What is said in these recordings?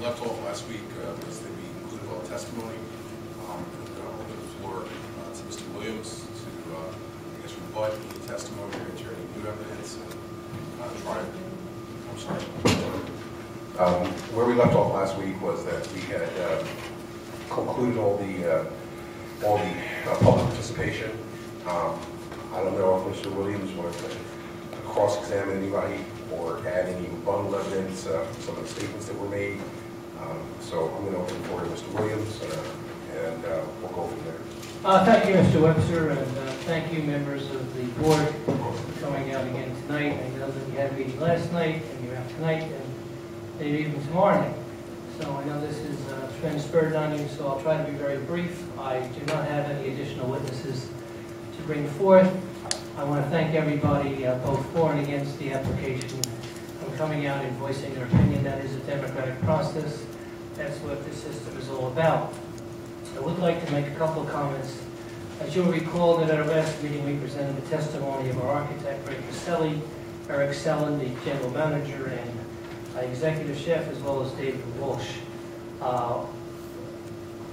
left off last week uh, was that we included all testimony. Um, going to open the floor uh, to Mr. Williams to, uh, I guess, rebut any testimony or any new evidence and uh, try, I'm sorry. Um, Where we left off last week was that we had uh, concluded all the, uh, all the uh, public participation. Um, I don't know if Mr. Williams wanted to cross-examine anybody or add any rebuttal evidence, uh, some of the statements that were made. Um, So I'm going to open the floor to Mr. Williams, uh, and uh, we'll go from there. Uh, Thank you, Mr. Webster, and thank you, members of the board, for coming out again tonight. I know that you had a meeting last night, and you're out tonight, and maybe even tomorrow. So I know this is uh, on you, so I'll try to be very brief. I do not have any additional witnesses to bring forth. I want to thank everybody, uh, both for and against the application, coming out and voicing their opinion. That is a democratic process. That's what this system is all about. I would like to make a couple of comments. As you'll recall that at our last meeting, we presented the testimony of our architect, Ray Caselli, Eric Sellon, the general manager, and uh, executive chef, as well as David Walsh. Uh,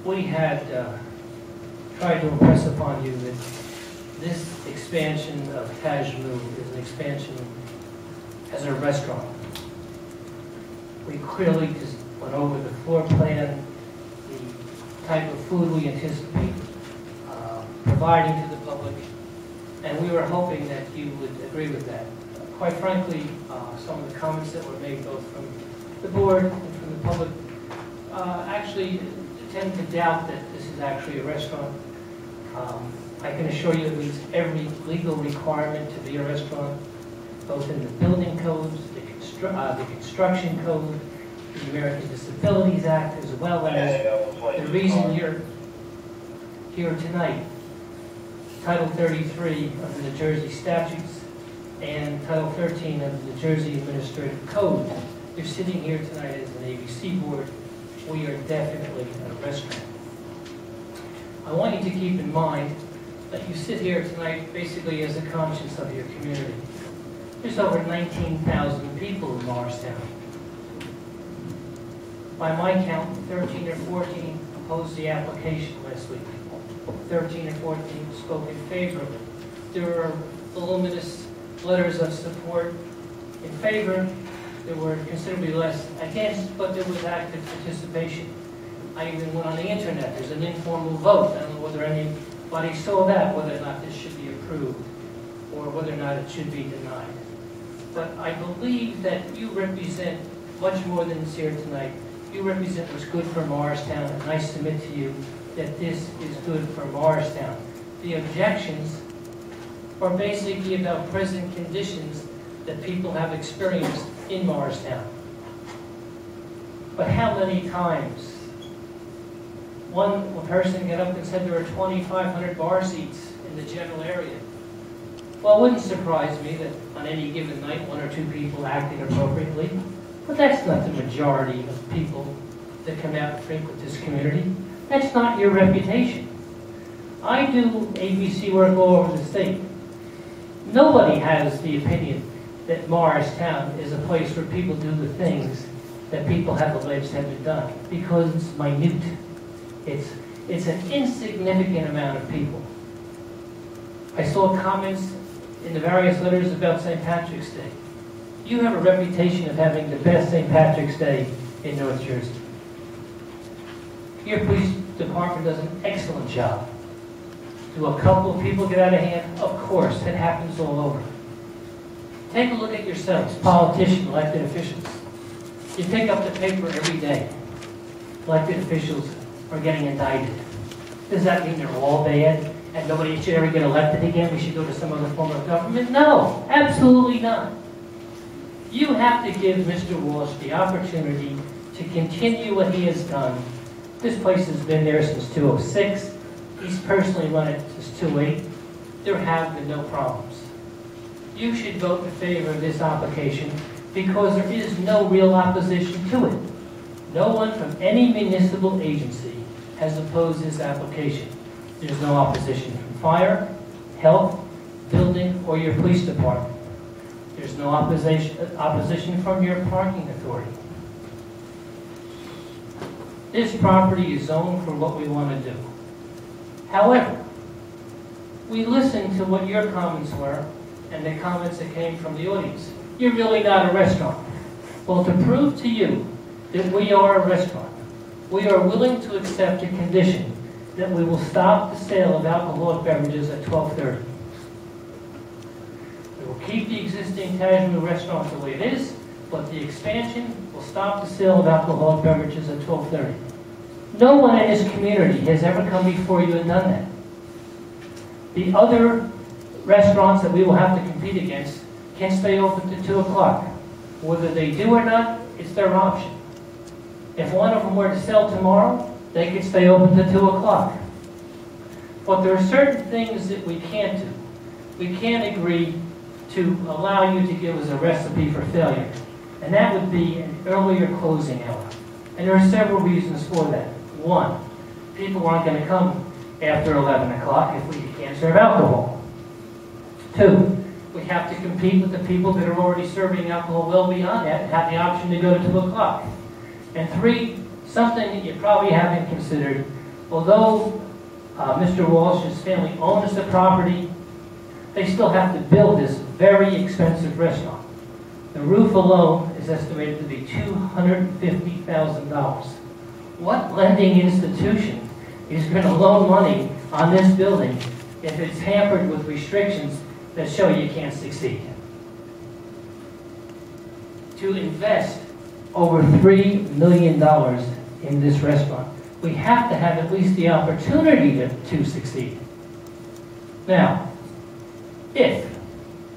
We had uh, tried to impress upon you that this expansion of Tashmoo is an expansion as a restaurant. We clearly just went over the floor plan, the type of food we anticipate uh, providing to the public, and we were hoping that you would agree with that. Quite frankly, uh, some of the comments that were made both from the board and from the public uh, actually tend to doubt that this is actually a restaurant. Um, I can assure you it meets every legal requirement to be a restaurant, both in the building codes, the uh, the construction code, the American Disabilities Act, as well as the reason you're here tonight, Title 33 of the New Jersey statutes and Title 13 of the New Jersey Administrative Code. You're sitting here tonight as an ABC board. We are definitely a restaurant. I want you to keep in mind that you sit here tonight basically as a conscience of your community. There's over 19,000 people in Morristown. By my count, 13 or 14 opposed the application last week. 13 or 14 spoke in favor of it. There were voluminous letters of support in favor. There were considerably less against, but there was active participation. I even went on the internet. There's an informal vote. I don't know whether anybody saw that, whether or not this should be approved or whether or not it should be denied. But I believe that you represent much more than is here tonight. You represent what's good for Morristown, and I submit to you that this is good for Morristown. The objections are basically about present conditions that people have experienced in Morristown. But how many times? One person got up and said there are 2,500 bar seats in the general area. Well, it wouldn't surprise me that on any given night, one or two people acted appropriately, but that's not the majority of people that come out and frequent this community. That's not your reputation. I do ABC work all over the state. Nobody has the opinion that Morristown is a place where people do the things that people have alleged have been done, because it's minute. It's, it's an insignificant amount of people. I saw comments in the various letters about St. Patrick's Day. You have a reputation of having the best St. Patrick's Day in North Jersey. Your police department does an excellent job. Do a couple of people get out of hand? Of course, it happens all over. Take a look at yourselves, politicians, elected officials. You pick up the paper every day. Elected officials are getting indicted. Does that mean they're all bad and nobody should ever get elected again? We should go to some other form of government? No, absolutely not. You have to give Mr. Walsh the opportunity to continue what he has done. This place has been there since 206. He's personally run it since 28. There have been no problems. You should vote in favor of this application because there is no real opposition to it. No one from any municipal agency has opposed this application. There's no opposition from fire, health, building, or your police department. There's no opposition, opposition from your parking authority. This property is zoned for what we want to do. However, we listened to what your comments were and the comments that came from the audience. You're really not a restaurant. Well, to prove to you that we are a restaurant, we are willing to accept a condition that we will stop the sale of alcoholic beverages at 12:30. We will keep the existing Tashmoo restaurant the way it is, but the expansion will stop the sale of alcoholic beverages at 12:30. No one in this community has ever come before you and done that. The other restaurants that we will have to compete against can stay open to 2 o'clock. Whether they do or not, it's their option. If one of them were to sell tomorrow, they could stay open to 2 o'clock. But there are certain things that we can't do. We can't agree to allow you to give us a recipe for failure. And that would be an earlier closing hour. And there are several reasons for that. One, people aren't going to come after 11 o'clock if we can't serve alcohol. Two, we have to compete with the people that are already serving alcohol well beyond that and have the option to go to 2 o'clock. And three, something that you probably haven't considered, although uh, Mr. Walsh's family owns the property, they still have to build this very expensive restaurant. The roof alone is estimated to be $250,000. What lending institution is going to loan money on this building if it's hampered with restrictions that show you can't succeed? To invest over $3 million in this restaurant, we have to have at least the opportunity to, to succeed. Now, if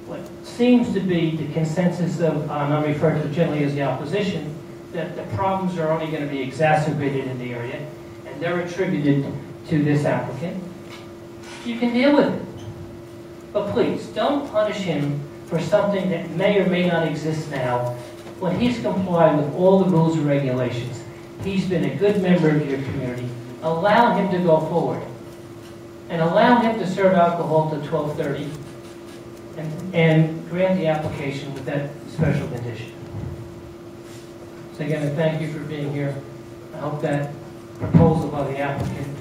what seems to be the consensus of, and I'm referring to generally as the opposition, that the problems are only going to be exacerbated in the area, and they're attributed to this applicant, you can deal with it. But please, don't punish him for something that may or may not exist now when he's complied with all the rules and regulations. He's been a good member of your community. Allow him to go forward. And allow him to serve alcohol to 1230 and, and grant the application with that special condition. So again, I thank you for being here. I hope that proposal by the applicant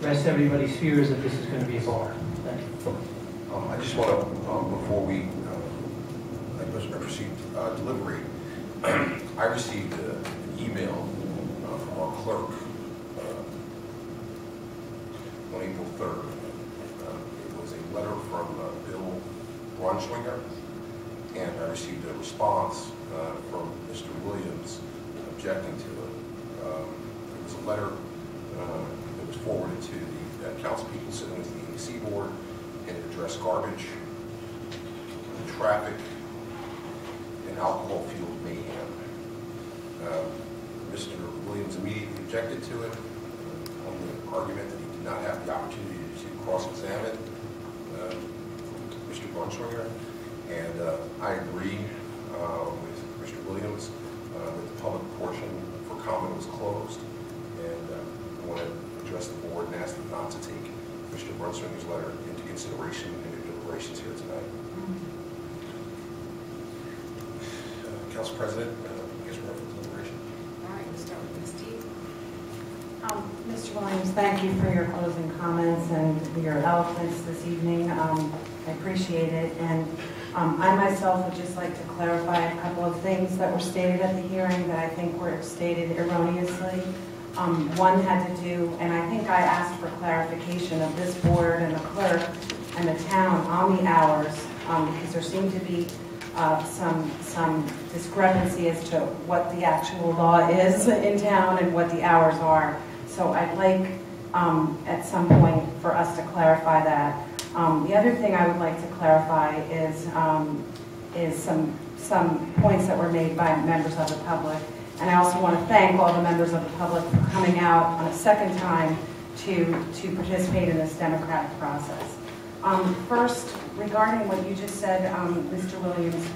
rests everybody's fears that this is going to be a bar. Thank you. Um, I just want to, um, before we, uh, I proceed uh, delivery, I received uh, an email uh, our clerk uh, on April 3rd. Uh, It was a letter from uh, Bill Braunschweiger, and I received a response uh, from Mr. Williams objecting to it. Um, It was a letter uh, that was forwarded to the uh, council people sitting with the ABC board, and it addressed garbage, traffic, and alcohol-fueled mayhem. Uh, Mr. Williams immediately objected to it on the argument that he did not have the opportunity to cross-examine uh, Mr. Braunschweiger. And uh, I agree uh, with Mr. Williams uh, that the public portion for comment was closed. And uh, I want to address the board and ask them not to take Mr. Braunschweiger's letter into consideration in their deliberations here tonight. Uh, Council President, uh, I guess we're up for deliberation. All right, we'll start with Ms. Deeb. Um, Mr. Williams, thank you for your closing comments and your eloquence this evening. Um, I appreciate it. And um, I myself would just like to clarify a couple of things that were stated at the hearing that I think were stated erroneously. Um, One had to do, and I think I asked for clarification of this board and the clerk and the town on the hours, um, because there seemed to be uh, some, some discrepancy as to what the actual law is in town and what the hours are. So I'd like, um, at some point, for us to clarify that. Um, The other thing I would like to clarify is, um, is some, some points that were made by members of the public. And I also want to thank all the members of the public for coming out on a second time to, to participate in this democratic process. Um, First, regarding what you just said, um, Mr. Williams,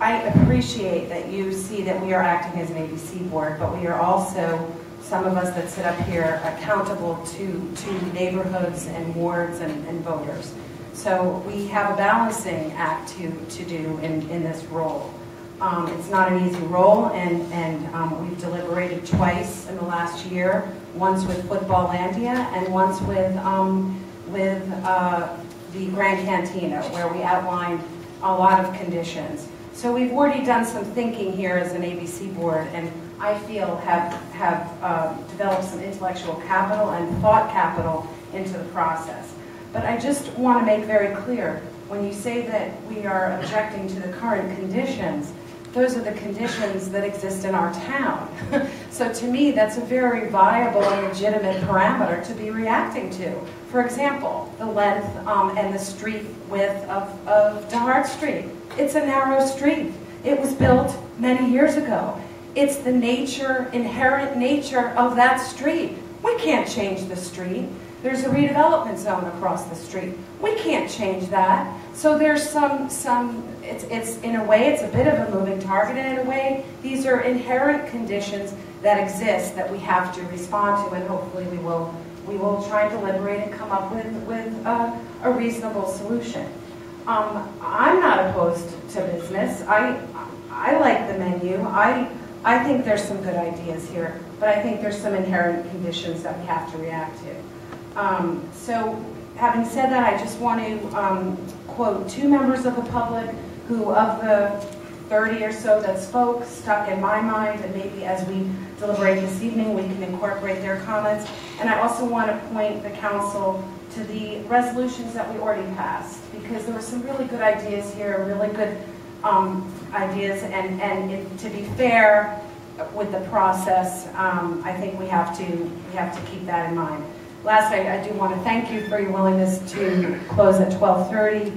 I appreciate that you see that we are acting as an ABC board, but we are also, some of us that sit up here, accountable to, to neighborhoods and wards and, and voters. So we have a balancing act to, to do in, in this role. Um, It's not an easy role, and, and um, we've deliberated twice in the last year, once with Football Futbol-Landia and once with, um, with uh, the Gran Cantina, where we outlined a lot of conditions. So we've already done some thinking here as an ABC board, and I feel have, have um, developed some intellectual capital and thought capital into the process. But I just want to make very clear, when you say that we are objecting to the current conditions, those are the conditions that exist in our town. So to me, that's a very viable and legitimate parameter to be reacting to. For example, the length um, and the street width of, of DeHart Street. It's a narrow street. It was built many years ago. It's the nature, inherent nature of that street. We can't change the street. There's a redevelopment zone across the street. We can't change that. So there's some, some, it's, it's, in a way, it's a bit of a moving target, in a way, these are inherent conditions that exist that we have to respond to, and hopefully we will, we will try and deliberate and come up with, with uh, a reasonable solution. Um, I'm not opposed to business. I, I like the menu. I, I think there's some good ideas here, but I think there's some inherent conditions that we have to react to. Um, so having said that, I just want to um, quote two members of the public who, of the 30 or so that spoke, stuck in my mind, and maybe as we deliberate this evening, we can incorporate their comments. And I also want to point the council to the resolutions that we already passed, because there were some really good ideas here, really good um, ideas, and, and it- to be fair with the process, um, I think we have to, we have to keep that in mind. Last, I, do want to thank you for your willingness to close at 12:30.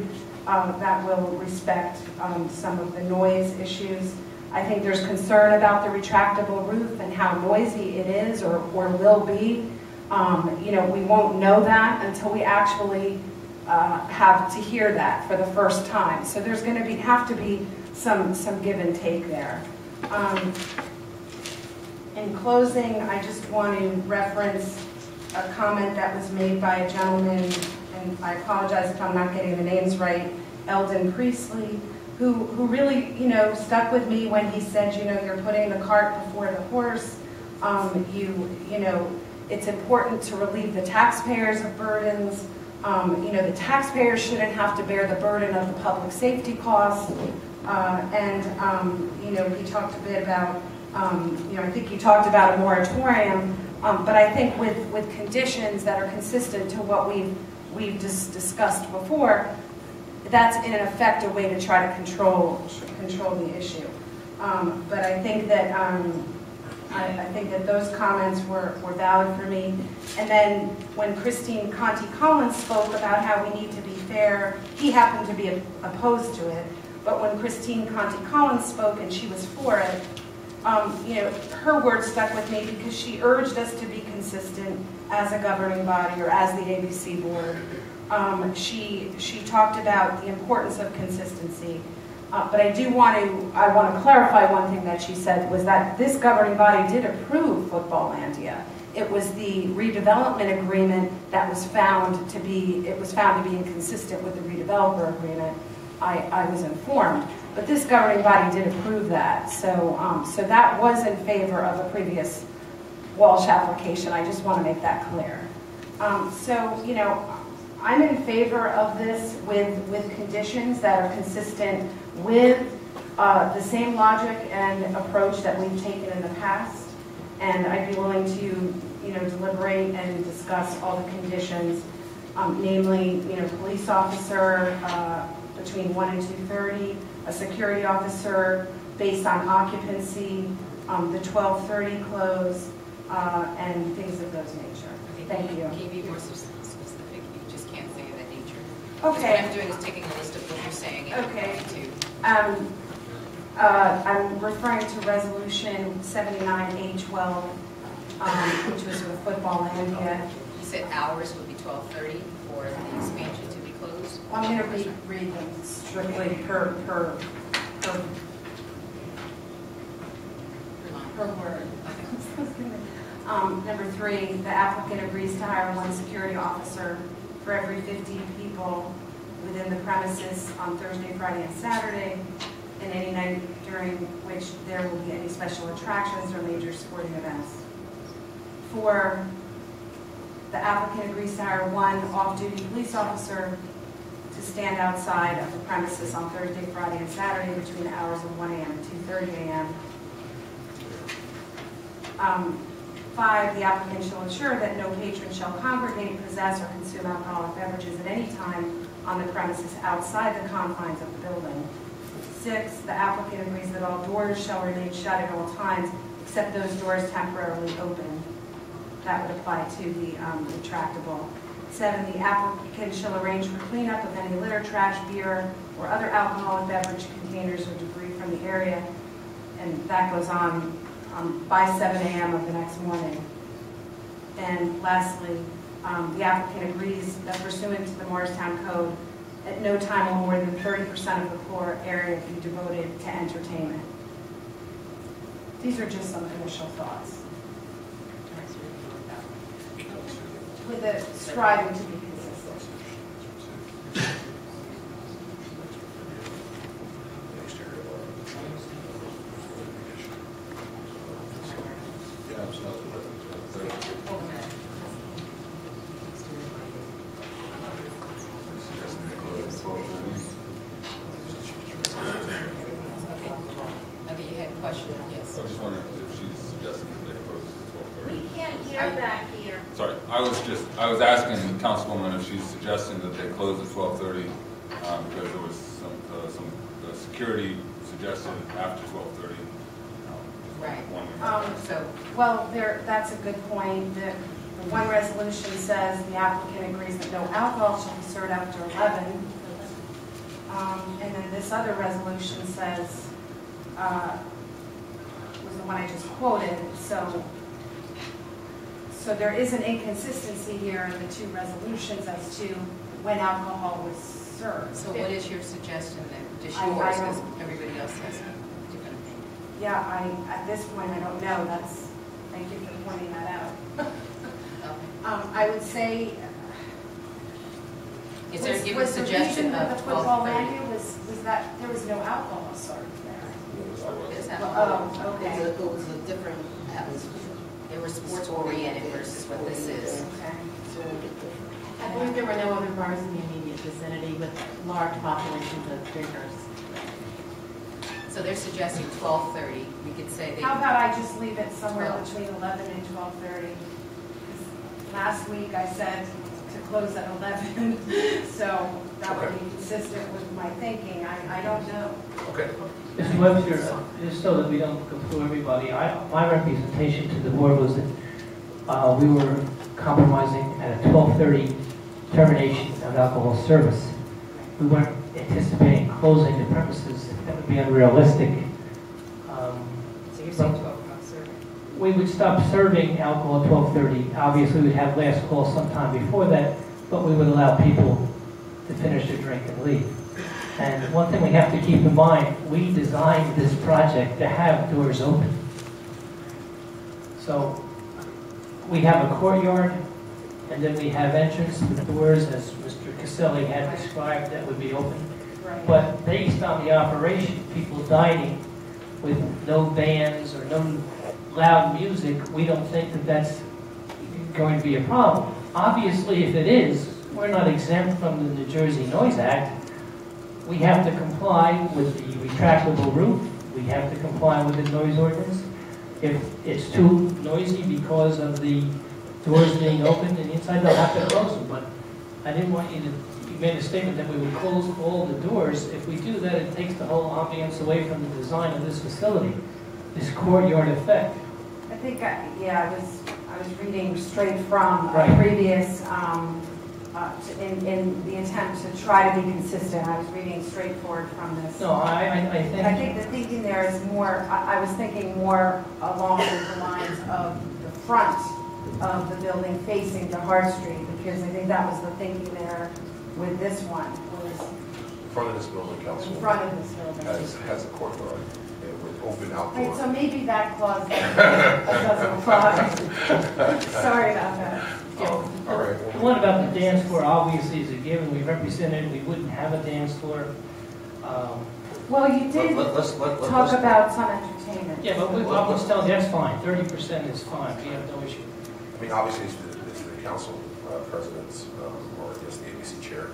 Um, That will respect um, some of the noise issues. I think there's concern about the retractable roof and how noisy it is or, or will be. Um, You know, we won't know that until we actually uh, have to hear that for the first time. So there's going to be, have to be some, some give and take there. Um, In closing, I just want to reference a comment that was made by a gentleman, and I apologize if I'm not getting the names right, Eldon Priestley, who, who really, you know, stuck with me when he said, you know, you're putting the cart before the horse. Um, you, you know, it's important to relieve the taxpayers of burdens. Um, you know, the taxpayers shouldn't have to bear the burden of the public safety costs. Uh, and, um, you know, he talked a bit about, um, you know, I think he talked about a moratorium, um, but I think with, with conditions that are consistent to what we've, we've just discussed before, that's in effect a way to try to control, control the issue. Um, but I think that, um, I, I think that those comments were, were valid for me. And then when Christine Conti Collins spoke about how we need to be fair, he happened to be opposed to it. But when Christine Conti Collins spoke and she was for it, um, you know, her words stuck with me because she urged us to be consistent as a governing body or as the ABC board. Um, she, she talked about the importance of consistency. Uh, but I do want to, I want to clarify one thing that she said was that this governing body did approve Futbol-Landia. It was the redevelopment agreement that was found to be, it was found to be inconsistent with the redeveloper agreement. I, I was informed. But this governing body did approve that. So, um, so that was in favor of a previous Walsh application. I just want to make that clear. Um, so, you know, I'm in favor of this with, with conditions that are consistent with uh, the same logic and approach that we've taken in the past. And I'd be willing to, you know, deliberate and discuss all the conditions, um, namely, you know, police officer uh, between 1 and 2.30, a security officer based on occupancy, um, the 12:30 close, uh, and things of those nature. Thank you. Can you be more specific? You just can't say that nature. Okay. What I'm doing is taking a list of what you're saying Okay. to um, uh, I'm referring to Resolution 79A12, um, which was with Futbol-Landia. You said hours would be 12:30 for the expansion to be closed? I'm going to read, read them strictly per, per, per, Per per word. Um, Number three, the applicant agrees to hire one security officer for every 50 people within the premises on Thursday, Friday, and Saturday, and any night during which there will be any special attractions or major sporting events. Four, the applicant agrees to hire one off-duty police officer to stand outside of the premises on Thursday, Friday, and Saturday between the hours of 1 AM and 2:30 AM. Um, Five, the applicant shall ensure that no patron shall congregate, possess, or consume alcoholic beverages at any time on the premises outside the confines of the building. Six, the applicant agrees that all doors shall remain shut at all times, except those doors temporarily open. That would apply to the um, retractable. Seven, the applicant shall arrange for cleanup of any litter, trash, beer, or other alcoholic beverage containers or debris from the area, and that goes on um, by 7 AM of the next morning. And lastly, um, the applicant agrees that pursuant to the Morristown Code, at no time will more than 30% of the floor area be devoted to entertainment. These are just some initial thoughts, with a striving to be consistent. Hold a minute. Okay, you had a question, yes. I was just wondering if she's suggesting that they close at twelve thirty. We can't hear back here. Sorry, I was just, I was asking the councilwoman if she's suggesting that they close at twelve thirty, um, because there was some, uh, some, uh, security suggested after twelve thirty. Right. Um, So, Well, there, that's a good point. The the one resolution says the applicant agrees that no alcohol shall be served after 11. Um, And then this other resolution says, uh, was the one I just quoted, so, so there is an inconsistency here in the two resolutions as to when alcohol was served. so what is your suggestion then? Just yours, because everybody else has a different opinion. Yeah, I, at this point, I don't know, that's, thank you for pointing that out. Um, I would say. Is there a was- given was the suggestion reason that of the football twelve thirty? venue was, was that there was no alcohol served there? There's Well. Oh, It okay. was a- it was a different atmosphere. They were sports oriented versus what this is. Okay. So a bit different. I believe there were no other bars in the immediate vicinity with large populations of drinkers. So they're suggesting twelve thirty. We could say they, How about I just leave it somewhere Twelve. between eleven and twelve thirty? Last week I said to close at eleven, so that would be consistent with my thinking. I, I don't know. Okay. Mr. Webster, uh, just so that we don't go through everybody, I, my representation to the board was that uh, we were compromising at a 12:30 termination of alcohol service. We weren't anticipating closing the premises, that would be unrealistic. Um, so you're saying twelve o'clock serving. We would stop serving alcohol at 12:30. Obviously, we'd have last call sometime before that, but we would allow people to finish their drink and leave. And one thing we have to keep in mind, we designed this project to have doors open. So we have a courtyard, and then we have entrance to the doors, as Mr. Caselli had described, that would be open. But based on the operation, people dining with no bands or no loud music, we don't think that that's going to be a problem. Obviously, if it is, we're not exempt from the New Jersey Noise Act. We have to comply with the retractable roof, we have to comply with the noise ordinance. If it's too noisy because of the doors being open and inside, they'll have to close them. But I didn't want you to, you made a statement that we would close all the doors. If we do that, it takes the whole ambiance away from the design of this facility, this courtyard effect. I think, I- yeah, I was, I was reading straight from a Right. previous, um, uh, to- in, in the attempt to try to be consistent, I was reading straightforward from this. No, I, I- I And I think, think the thinking there is more, I, I was thinking more along the lines of the front of the building facing DeHart Street, because I think that was the thinking there with this one, was In front of this building, in front of this building. has, has a courtyard with open Right, so maybe that clause doesn't apply. Sorry about that. Um, All right. the one about the dance floor obviously is a given. We represented, we wouldn't have a dance floor. Um, Well, you did Let- Let's, let, let- talk let's- about some entertainment. Yeah, but we, I was telling you, that's fine, thirty percent is fine, we have no issue. I mean, obviously, it's the, it's the council uh, president's, um, or I guess the ABC chair,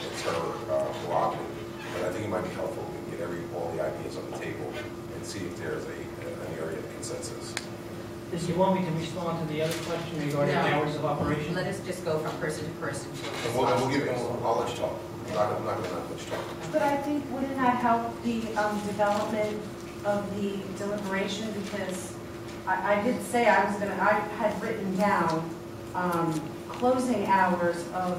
it's her uh, prerogative. But I think it might be helpful to get every, all the ideas on the table and see if there's a, an area of consensus. Did you want me to respond to the other question regarding No. hours of operation? Let us just go from person to person to. And we'll, and we'll give, and we'll- I'll let you talk. I'm not, I'm not gonna let you talk. But I think, wouldn't that help the um, development of the deliberation? Because I, I did say I was gonna, I had written down um, closing hours of,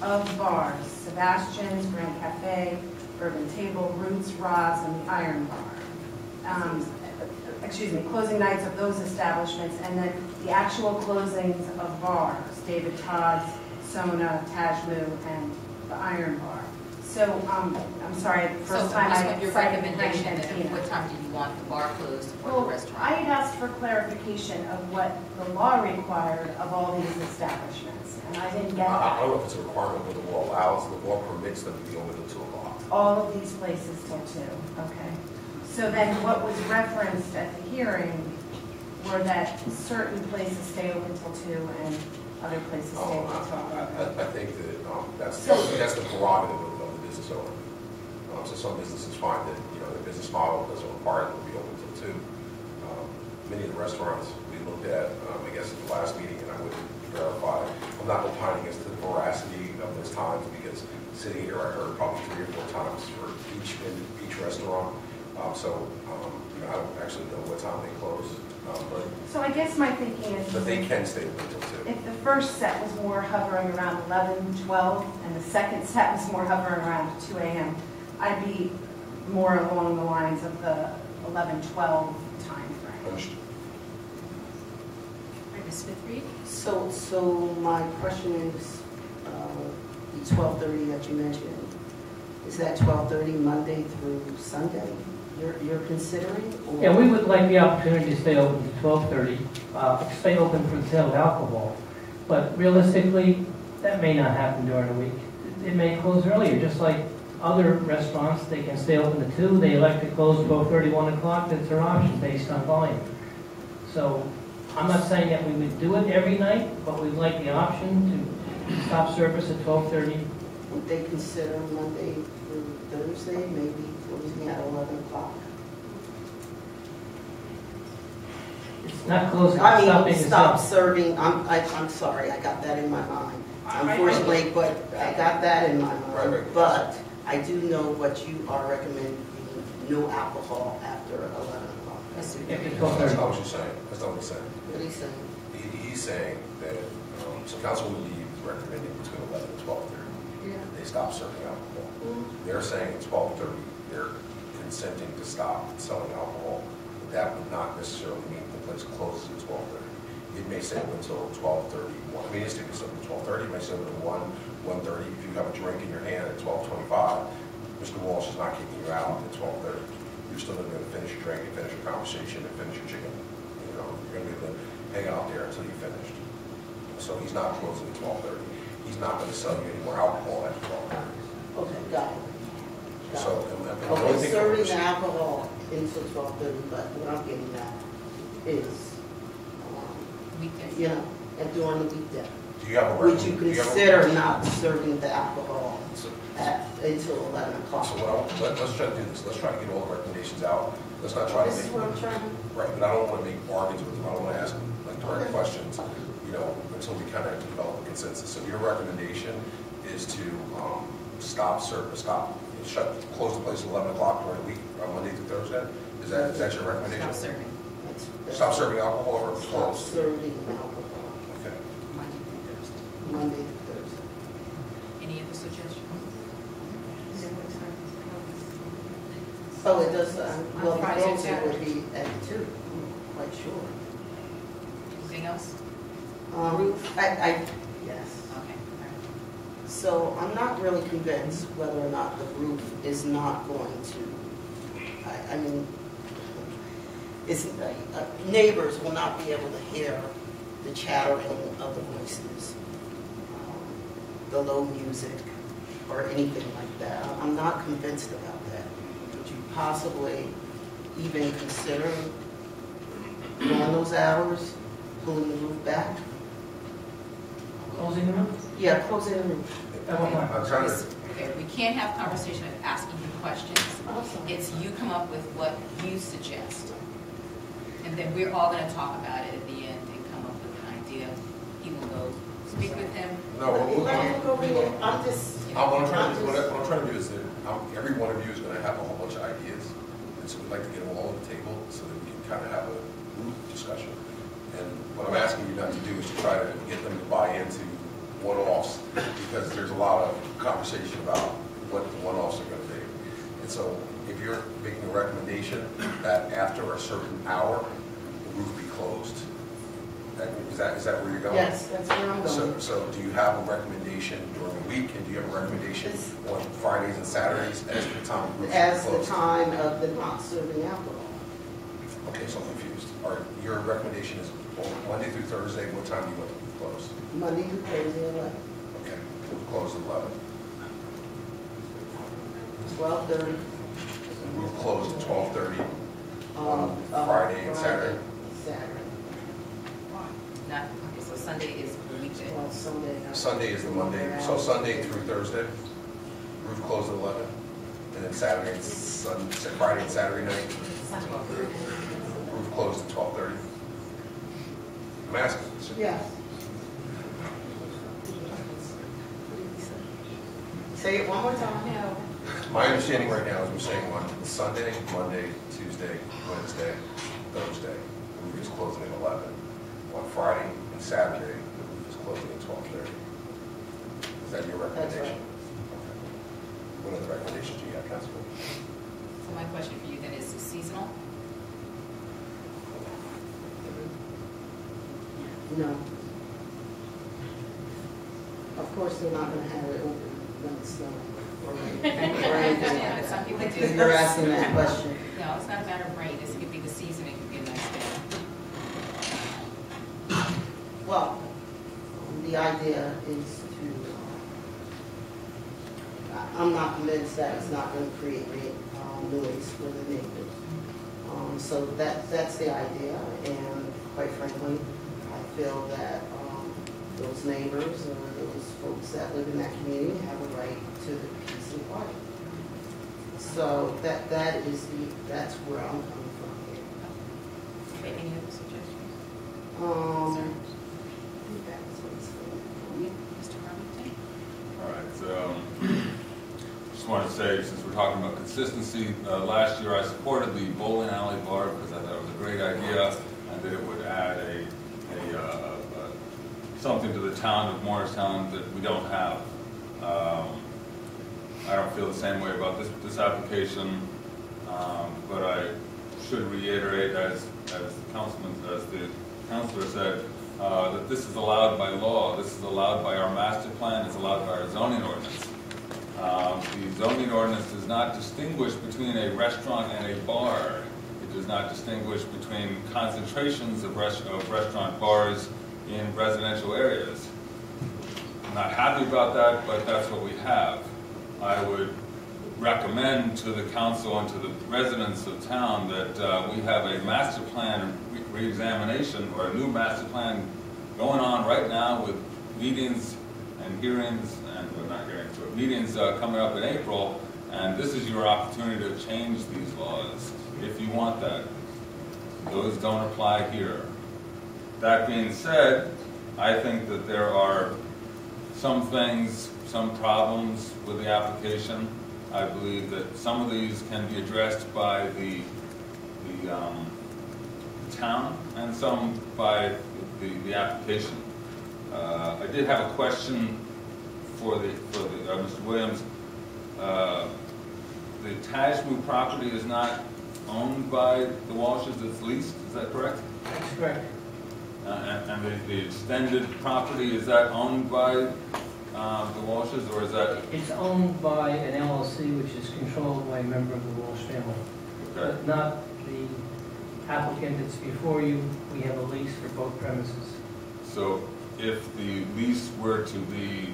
of bars, Sebastian's, Grand Cafe, Urban Table, Roots, Roz, and the Iron Bar. Um, Excuse me, closing nights of those establishments, and then the actual closings of bars, David Todd's, Sona, Tashmoo, and the Iron Bar. So, um, I'm sorry, the So first time I your cited recommendation, Grand that what time did you want the bar closed or the restaurant? I had asked for clarification of what the law required of all these establishments, and I didn't get I, I don't know if it's a requirement what the law allows, the law permits them to be open until two o'clock. All of these places till two, okay. So then what was referenced at the hearing were that certain places stay open till two and other places stay open till I. I- I think that, um, that's, that's the prerogative of, of the business owner. Um, so some businesses find that, you know, their business model doesn't require them to be open till two. Um, Many of the restaurants we looked at, um, I guess at the last meeting, and I wouldn't verify, I'm not opining as to the veracity of those times, because sitting here, I heard probably three or four times for each, in each restaurant. Um, so, um, you know, I don't actually know what time they close, um, but, So I guess my thinking is. but they can stay open till two. If the first set was more hovering around 11, 12, and the second set was more hovering around 2 a.m., I'd be more along the lines of the 11, 12 timeframe. Understood. Right, Ms. Smith-Reid? So, so my question is, uh, the twelve thirty that you mentioned, is that twelve thirty Monday through Sunday you're, you're considering? or- Yeah, we would like the opportunity to stay open to twelve thirty, uh, stay open for the sale of alcohol. But realistically, that may not happen during the week. It may close earlier, just like other restaurants, they can stay open to two, they elect to close twelve thirty, one o'clock, that's their option based on volume. So I'm not saying that we would do it every night, but we'd like the option to stop service at twelve thirty. Would they consider Monday through Thursday, maybe closing at eleven o'clock? It's not closing, I it's stopping mean, stop sale. serving, I'm, I, I'm sorry, I got that in my mind. I- I- Unfortunately, but I got that in my Right, mind. right. But I do know what you are recommending, no alcohol after eleven o'clock. Ms. After Reid? twelve That's thirty. not what you're saying, that's not what he's saying. What are you saying? He, he's saying that, um, so Councilwoman Lee is recommending between eleven and twelve thirty, Yeah. They stop serving alcohol. They're saying at twelve thirty, they're consenting to stop selling alcohol, but that would not necessarily mean the place closes at twelve thirty. It may say until twelve thirty, I mean, it's typically open twelve thirty, it may say one, one thirty, if you have a drink in your hand at twelve twenty-five, Mr. Walsh is not kicking you out at twelve thirty. You're still able to finish your drink, and finish your conversation, and finish your chicken. You know, you're gonna be able to hang out there until you're finished. So he's not closing at twelve thirty. He's not gonna sell you any more alcohol at twelve thirty. Okay, got it. Got So, and- and Okay, thing- serving the alcohol until twelve thirty, but what I'm getting at is, um, Weekdays? you know, and during the weekday. Do you have a? Would you recommend- do have a- consider not serving the alcohol So at, until eleven so o'clock? what I, let, let's try to do this, let's try to get all the recommendations out, let's not try to This is make, what I'm trying right, but I don't wanna make bargains with them, I don't wanna ask like direct questions, you know, until we kind of develop a consensus. So your recommendation is to, um, stop service, stop, shut, close the place at eleven o'clock during the week, on Monday through Thursday? Is that, is that your recommendation? Stop serving, that's. that's- Stop serving alcohol or Stop close? serving alcohol, Okay. Monday through Thursday. Monday through Thursday. Any other suggestions? Oh, it does, uh, well, the Friday and would be at two, I'm quite sure. Anything else? Um, I, I, yes. Okay. So I'm not really convinced whether or not the roof is not going to, I, I mean, it's, uh, neighbors will not be able to hear the chattering of the voices, um, the low music, or anything like that. I'm not convinced about that. Would you possibly even consider during those hours, pulling the roof back? Closing the roof? Yeah, closing the roof. At what time? I'm trying to, Okay, we can't have conversation of asking you questions. Awesome. It's you come up with what you suggest. And then we're all gonna talk about it at the end and come up with an idea. He will go speak with him. no, what we're Let me going go read it. I'm just. Uh, What I'm trying to, I'm what I- what I'm trying to do is that, um, every one of you is gonna have a whole bunch of ideas, and so we'd like to get them all on the table, so that we can kind of have a group discussion. And what I'm asking you not to do is to try to get them to buy into one-offs, because there's a lot of conversation about what the one-offs are gonna be. And so, if you're making a recommendation that after a certain hour, the roof be closed, that- is that, is that where you're going? Yes, that's where I'm So, going. so do you have a recommendation during the week, and do you have a recommendation on Fridays and Saturdays as the time groups are As the closed? time of the not serving alcohol. Okay, so I'm confused. Are, your recommendation is Monday through Thursday, what time do you want the booth closed? Monday to Thursday, eleven. Okay, booth close at eleven. Twelve thirty. Booth close at twelve thirty. Um, Friday and Saturday? Saturday. Not, okay, so Sunday is the weekday. Well, Sunday. Sunday is the Monday, so Sunday through Thursday, roof closed at eleven. And then Saturday, and Sun, Friday and Saturday night, roof closed at twelve thirty. I'm asking. Yes. Say it one more time. No. My understanding right now is we're saying on Sunday, Monday, Tuesday, Wednesday, Thursday, the roof is closing at eleven. On Friday and Saturday, the roof is closing at twelve thirty. Is that your recommendation? right. Okay. What other recommendations do you have, Councilman? So my question for you then is seasonal? No. Of course, they're not gonna have it open when it's snowing. or rain, or anything. But some people do. You're asking that question. No, it's not a matter of rain, this could be the season, it could be a nice day. Well, the idea is to, uh, I'm not convinced that it's not gonna create um, noise for the neighbors. Um, So that, that's the idea, and quite frankly, feel that um, those neighbors or those folks that live in that community have a right to the peace and quiet. So that, that is the, that's where I'm coming from here. Okay, any other suggestions? Um, Concerns? I think that's what's going on. Mr. Armington? All right, so, um, just want to say, since we're talking about consistency, uh, last year I supported the bowling alley bar because I thought it was a great idea and that it would add a, a, uh, something to the town of Morristown that we don't have. Um, I don't feel the same way about this, this application, um, but I should reiterate, as, as the councilman, as the counselor said, uh, that this is allowed by law, this is allowed by our master plan, it's allowed by our zoning ordinance. Um, The zoning ordinance does not distinguish between a restaurant and a bar. Does not distinguish between concentrations of res- of restaurant bars in residential areas. I'm not happy about that, but that's what we have. I would recommend to the council and to the residents of town that uh, we have a master plan re- reexamination or a new master plan going on right now with meetings and hearings, and, well, not hearings, but meetings uh, coming up in April, and this is your opportunity to change these laws if you want that. Those don't apply here. That being said, I think that there are some things, some problems with the application. I believe that some of these can be addressed by the, the, um, town and some by the, the application. Uh, I did have a question for the, for the, uh, Mr. Williams. Uh, The Tashmoo property is not owned by the Walshes, it's leased, is that correct? That's correct. Uh, And and the, the extended property, is that owned by uh, the Walshes, or is that, It's owned by an LLC, which is controlled by a member of the Walsh family, okay, but not the applicant that's before you. We have a lease for both premises. so if the lease were to be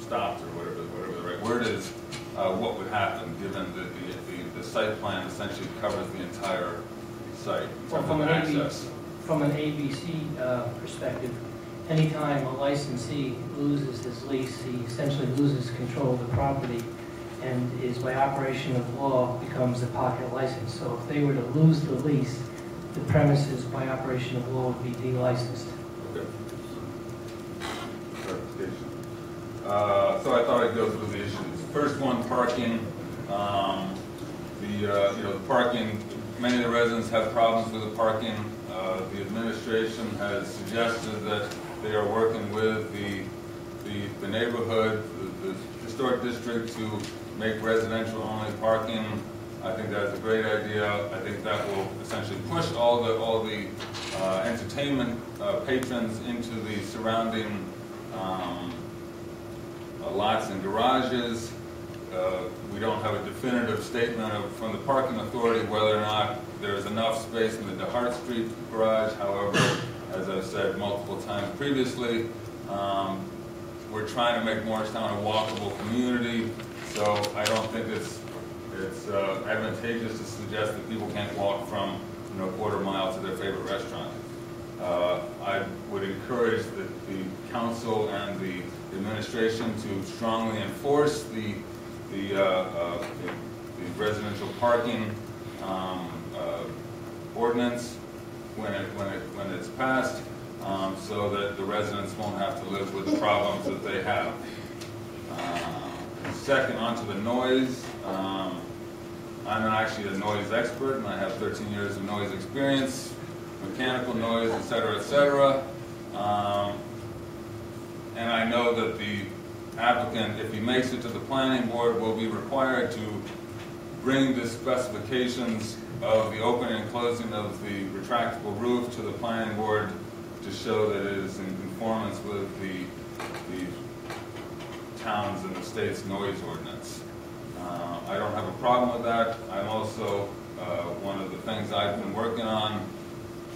stopped, or whatever, whatever the right word is, uh, what would happen, given that the, the, site plan essentially covers the entire site in Well, terms from of an AB, access. from an ABC uh, perspective, anytime a licensee loses his lease, he essentially loses control of the property and is by operation of law becomes a pocket license. So if they were to lose the lease, the premises by operation of law would be delicensed. Okay. Clarification. Uh, So I thought I'd go through the issues. First one, parking. Um, The, uh, you know, the parking, many of the residents have problems with the parking. Uh, The administration has suggested that they are working with the, the the neighborhood, the the historic district to make residential only parking. I think that's a great idea. I think that will essentially push all the, all the uh, entertainment uh, patrons into the surrounding um, uh, lots and garages. Uh, We don't have a definitive statement of, from the parking authority whether or not there's enough space in the DeHart Street garage. However, as I've said multiple times previously, um, we're trying to make Morristown a walkable community, so I don't think it's, it's uh, advantageous to suggest that people can't walk from, you know, a quarter mile to their favorite restaurant. Uh, I would encourage the, the council and the administration to strongly enforce the, the, uh, uh, the residential parking, um, uh, ordinance when it, when it, when it's passed, um, so that the residents won't have to live with the problems that they have. Uh, Second, onto the noise. Um, I'm actually a noise expert, and I have 13 years of noise experience, mechanical noise, et cetera, et cetera. Um, And I know that the applicant, if he makes it to the planning board, will be required to bring the specifications of the opening and closing of the retractable roof to the planning board to show that it is in conformance with the, the towns and the state's noise ordinance. Uh, I don't have a problem with that. I'm also, uh, one of the things I've been working on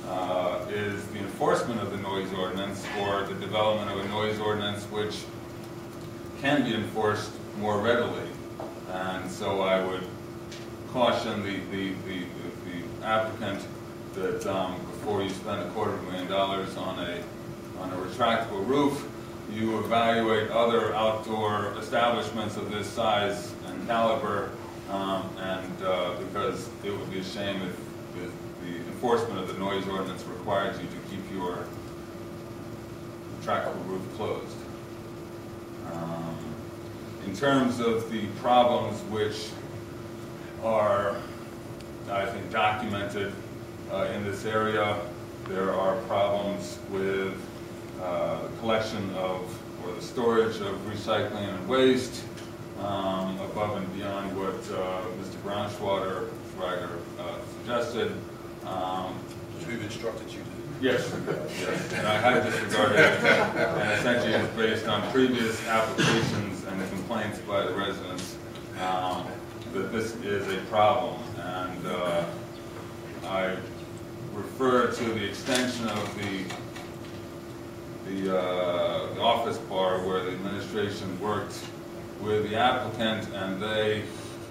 uh, is the enforcement of the noise ordinance or the development of a noise ordinance which can be enforced more readily. And so I would caution the, the, the the applicant that um, before you spend a quarter of a million dollars on a, on a retractable roof, you evaluate other outdoor establishments of this size and caliber, um, and, uh, because it would be a shame if, if the enforcement of the noise ordinance requires you to keep your retractable roof closed. Um, In terms of the problems which are, I think, documented uh, in this area, there are problems with uh, collection of, or the storage of recycling and waste, um, above and beyond what uh, Mr. Braunschweiger Schweiger, uh, suggested. Um, we've instructed you. Yes, and I had disregarded and essentially it's based on previous applications and the complaints by the residents, um, that this is a problem, and, uh, I refer to the extension of the, the, uh, the office bar where the administration worked with the applicant, and they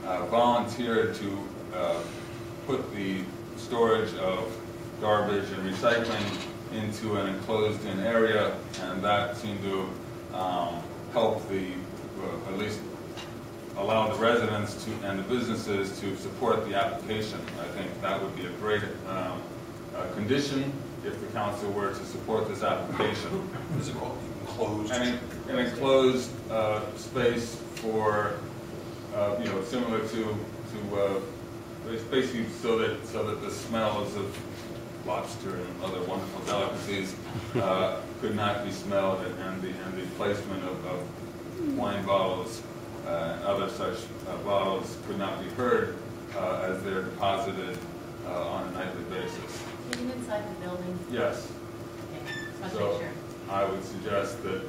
uh, volunteered to, uh, put the storage of garbage and recycling into an enclosed-in area, and that seemed to um, help the, uh, at least allow the residents to, and the businesses to support the application. I think that would be a great um, uh, condition if the council were to support this application. What is it called? Enclosed? An an enclosed uh, space for, uh, you know, similar to, to, uh, basically so that, so that the smells of lobster and other wonderful delicacies uh, could not be smelled, and and the, and the placement of of wine bottles uh, and other such uh, bottles could not be heard uh, as they're deposited uh, on a nightly basis. Even inside the building? Yes, Okay, just want to So- sure. I would suggest that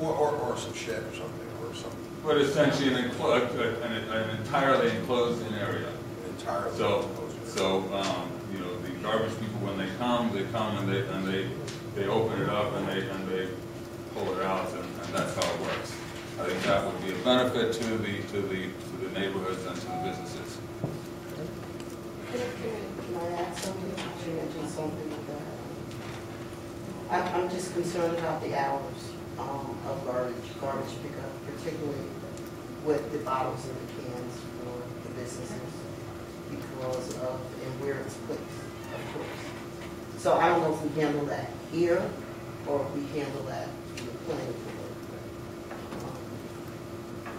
Or, or, or some shed or something, or something. But essentially an enclosed, an an entirely enclosed area. entirely So, enclosed. so, um, you know, the garbage people, when they come, they come and they, and they, they open it up and they, and they pull it out and, and that's how it works. I think that would be a benefit to the, to the, to the neighborhoods and to the businesses. I'm just concerned about the hours um, of garbage, garbage pickup, particularly with the bottles and the cans for the businesses because of, and where it's placed, of course. So I don't know if we handle that here or if we handle that in the planning board.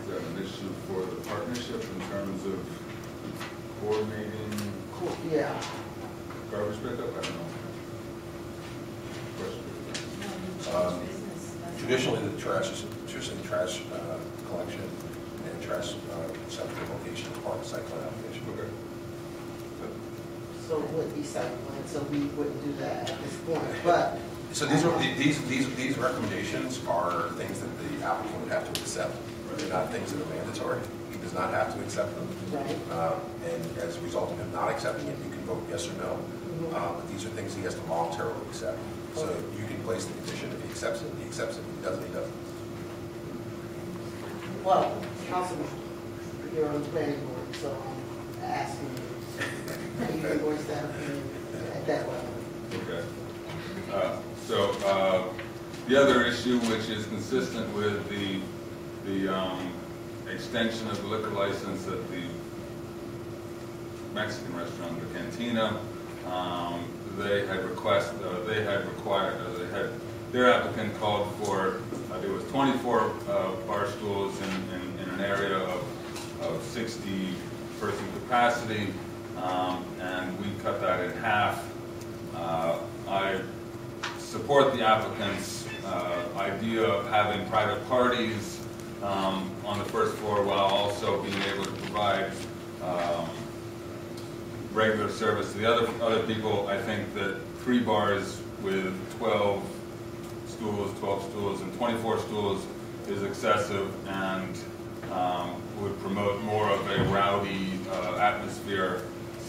Is that an issue for the partnership in terms of coordinating Cool, yeah. garbage pickup? I don't know. Question. Um, Traditionally, the trash is, traditionally, trash uh, collection and trash uh, receptacle location are part of the site plan application. Okay. So it would be plan, so we wouldn't do that at this point, but So these are, these, these, these recommendations are things that the applicant would have to accept. They're not things that are mandatory. He does not have to accept them. Right. Uh, And as a result of him not accepting it, you can vote yes or no. Uh, But these are things he has to voluntarily accept. So you can place the condition, if he accepts it, he accepts it, if he doesn't, he doesn't. Well, Councilman, you're on the planning board, so I'm asking you voice that at that level. Okay. Uh, So, uh, the other issue, which is consistent with the, the um, extension of the liquor license at the Mexican restaurant, the Cantina, um, they had request, uh, they had required, uh, they had, their applicant called for, it was 24 uh, bar stools in, in- in an area of, of 60 person capacity, um, and we cut that in half. Uh, I support the applicant's uh, idea of having private parties um, on the first floor while also being able to provide um, regular service to the other, other people. I think that three bars with 12 stools, 12 stools, and 24 stools is excessive and um, would promote more of a rowdy uh, atmosphere.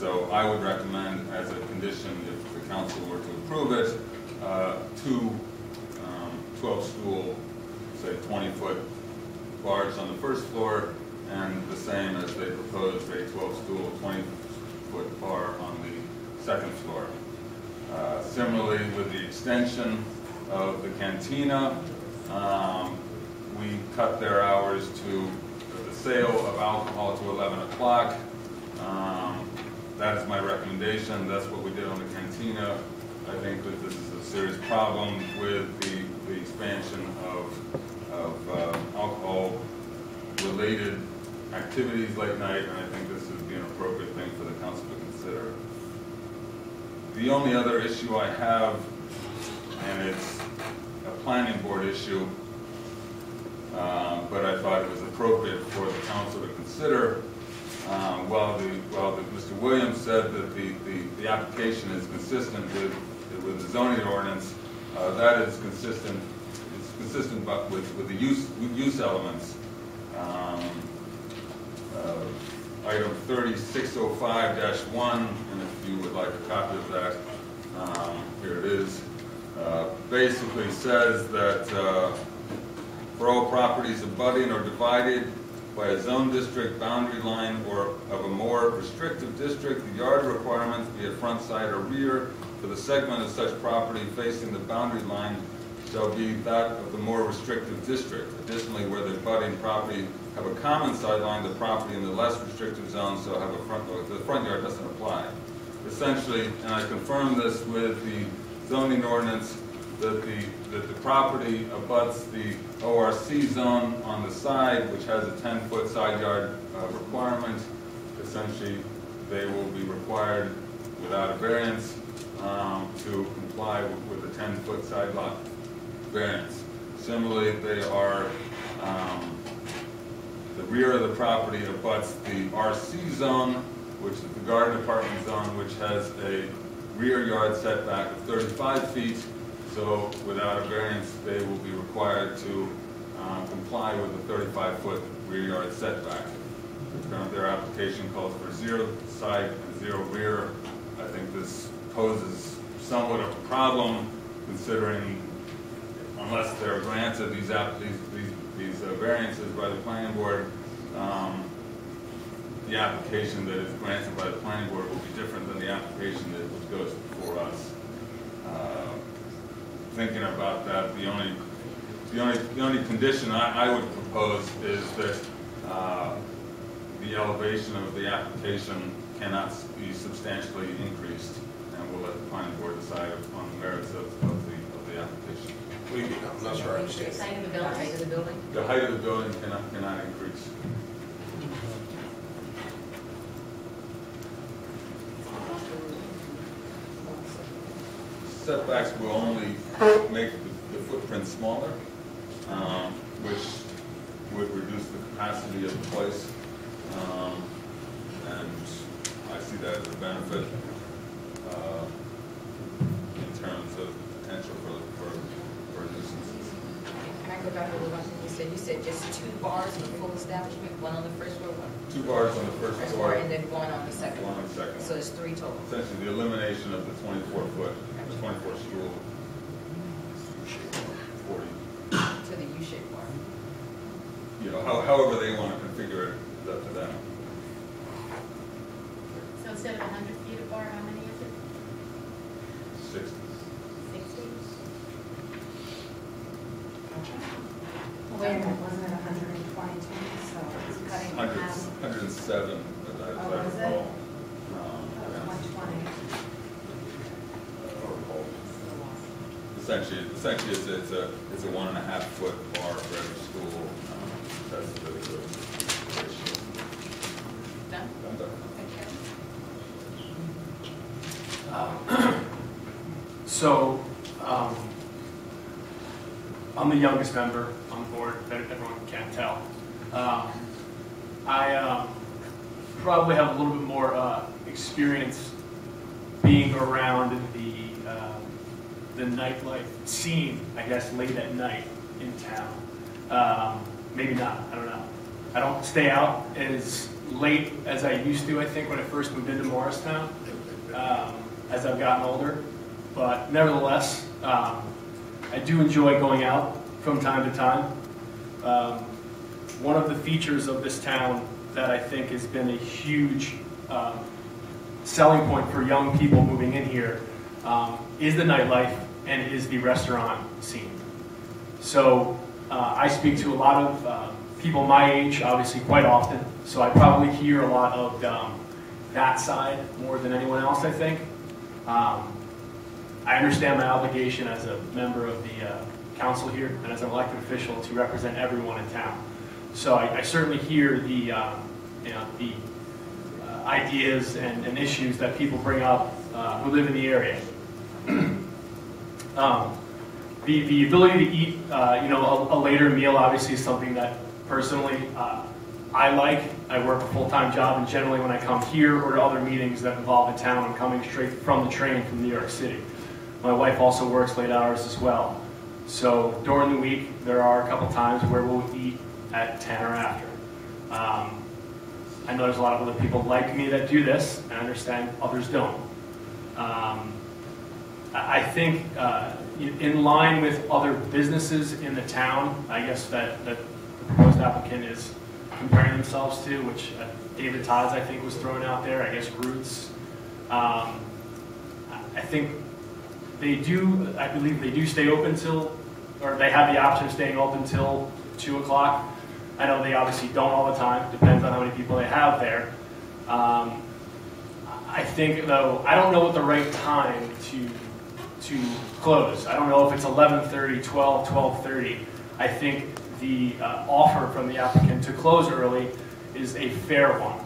So I would recommend as a condition, if the council were to approve it, uh, two 12-stool, say 20-foot bars on the first floor, and the same as they proposed, a 12-stool, 20-foot bar on the second floor. Uh, Similarly, with the extension of the cantina, um, we cut their hours to the sale of alcohol to 11 o'clock. Um, That is my recommendation, that's what we did on the cantina. I think that this is a serious problem with the, the expansion of, of uh, alcohol-related activities late night, and I think this would be an appropriate thing for the council to consider. The only other issue I have, and it's a planning board issue, uh, but I thought it was appropriate for the council to consider. Um, While the, while the- Mr. Williams said that the, the, the application is consistent with, with the zoning ordinance, uh, that is consistent, it's consistent bu- with, with the use, with use elements. Um, uh, Item thirty-six oh five one, and if you would like a copy of that, um, here it is. Uh, Basically says that uh, for all properties abutting or divided by a zone district boundary line or of a more restrictive district, the yard requirements, be it front, side, or rear, for the segment of such property facing the boundary line shall be that of the more restrictive district. Additionally, where the abutting property have a common sideline, the property in the less restrictive zone shall have a front, the front yard doesn't apply. Essentially, and I confirm this with the zoning ordinance, that the, that the property abuts the ORC zone on the side, which has a ten-foot side yard uh, requirement. Essentially, they will be required without a variance um, to comply with- the ten-foot side lot variance. Similarly, they are, um, the rear of the property abuts the RC zone, which is the garden apartment zone, which has a rear yard setback of 35 feet. So without a variance, they will be required to um, comply with the 35-foot rear yard setback. Their application calls for zero side and zero rear. I think this poses somewhat of a problem considering unless they're granted these these, these, uh, variances by the planning board, um, the application that is granted by the planning board will be different than the application that goes before us. Uh, Thinking about that, the only, the only, the only condition I, I would propose is that, uh, the elevation of the application cannot be substantially increased, and we'll let the planning board decide on the merits of, of the, of the application. What do? I'm not sure I understand. Of the building, height of the building? The height of the building cannot, cannot increase. Setbacks will only make the the footprint smaller, um, which would reduce the capacity of the place. Um, And I see that as a benefit uh, in terms of potential for, for for nuisances. Can I go back to one thing you said? You said just two bars in a full establishment, one on the first floor, one Two bars on the first first floor, and then one on the second. one on the second. So it's three total. Essentially, the elimination of the twenty-four foot, the twenty-four stool, forty, To the U-shaped bar. you know, how- however they want to configure it, is up to them. So instead of 100 feet of bar, how many is it? Sixty. 60? Wait a minute, wasn't it 122? So it's cutting in Hundred, half. hundred and seven, as I, as Oh, I was it? recall. That Um, was yeah. 120. Essentially, essentially, it's, it's a, it's a one and a half foot bar for every school. Um, That's the, the ratio. Done? I'm done. Okay. So, um, I'm the youngest member on the board, that everyone can tell. Um, I um, probably have a little bit more uh, experience being around the, um, the nightlife scene, I guess, late at night in town. Um, Maybe not, I don't know. I don't stay out as late as I used to, I think, when I first moved into Morristown, um, as I've gotten older. But nevertheless, um, I do enjoy going out from time to time. Um, one of the features of this town that I think has been a huge um, selling point for young people moving in here um, is the nightlife and is the restaurant scene. So uh, I speak to a lot of uh, people my age, obviously quite often. So I probably hear a lot of um, that side more than anyone else, I think. Um, I understand my obligation as a member of the uh, council here and as an elected official to represent everyone in town. So I, I certainly hear the, um, you know, the uh, ideas and, and issues that people bring up uh, who live in the area. um, the, the ability to eat, uh, you know, a, a later meal obviously is something that personally uh, I like. I work a full-time job, and generally when I come here or to other meetings that involve the town, I'm coming straight from the train from New York City. My wife also works late hours as well. So during the week, there are a couple times where we'll eat at 10 or after. Um, I know there's a lot of other people like me that do this, and I understand others don't. Um, I think uh, in in line with other businesses in the town, I guess that, that the proposed applicant is comparing themselves to, which uh, David Todd's, I think, was thrown out there, I guess Roots. Um, I I think they do, I believe they do stay open till, or they have the option of staying open till 2 o'clock. I know they obviously don't all the time, depends on how many people they have there. Um, I think, though, I don't know what the right time to, to close. I don't know if it's 11:30, 12, 12:30. I think the uh, offer from the applicant to close early is a fair one.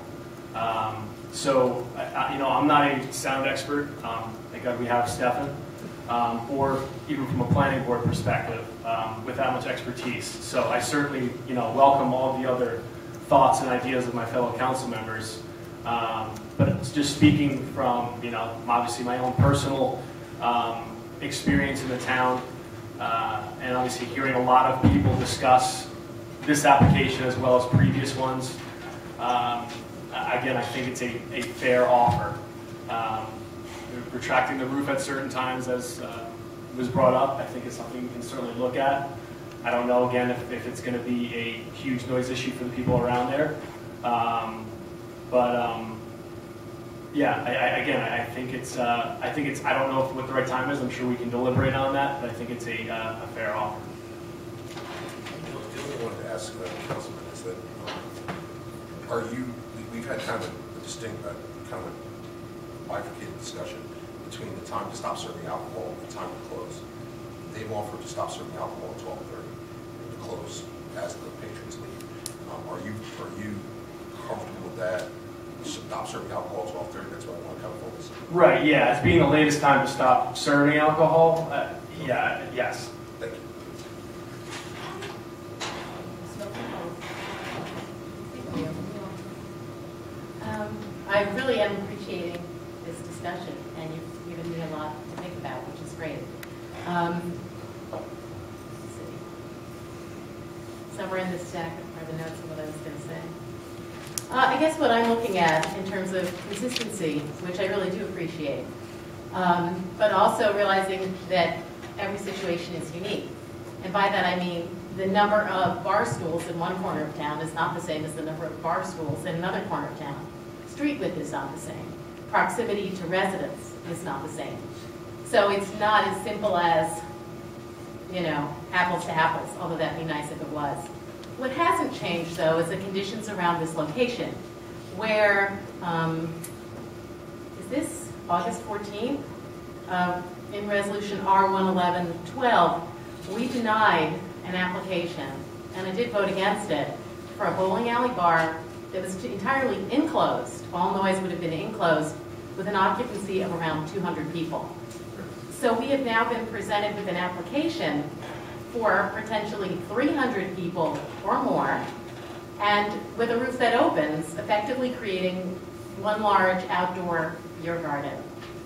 Um, So, I- you know, I'm not a sound expert, um, thank God we have Stefan, um, or even from a planning board perspective, um, with that much expertise. So I certainly, you know, welcome all the other thoughts and ideas of my fellow council members. Um, But just speaking from, you know, obviously my own personal um, experience in the town, uh, and obviously hearing a lot of people discuss this application as well as previous ones. Um, Again, I think it's a, a fair offer. Um, Retracting the roof at certain times, as uh, was brought up, I think is something we can certainly look at. I don't know, again, if, if it's gonna be a huge noise issue for the people around there. Um, But, um, yeah, I, I, again, I think it's, uh, I think it's, I don't know if- what the right time is, I'm sure we can deliberate on that, but I think it's a, uh, a fair offer. The only wanted to ask, uh, Councilman, is that, um, are you, we- we've had kind of a distinct, uh, kind of a bifurcated discussion between the time to stop serving alcohol and the time to close. They've offered to stop serving alcohol at twelve thirty, and to close as the patrons leave. Um, Are you, are you comfortable with that? Stop serving alcohol at twelve thirty, that's what I want to of focus. Right, yeah, It's being the latest time to stop serving alcohol, uh, yeah, yes. Thank you. Um, I really am appreciating this discussion, and you've given me a lot to think about, which is great. Um, let's see. Somewhere in this deck are the notes of what I was going to say. Uh, I guess what I'm looking at in terms of consistency, which I really do appreciate, um, but also realizing that every situation is unique. And by that I mean the number of bar stools in one corner of town is not the same as the number of bar stools in another corner of town. Street width is not the same. Proximity to residents is not the same. So it's not as simple as, you know, apples to apples, although that'd be nice if it was. What hasn't changed, though, is the conditions around this location, where, um, is this August 14th? Um, In Resolution R11112, we denied an application, and I did vote against it, for a bowling alley bar that was entirely enclosed, all noise would have been enclosed, with an occupancy of around 200 people. So we have now been presented with an application for potentially 300 people or more, and with a roof that opens, effectively creating one large outdoor beer garden,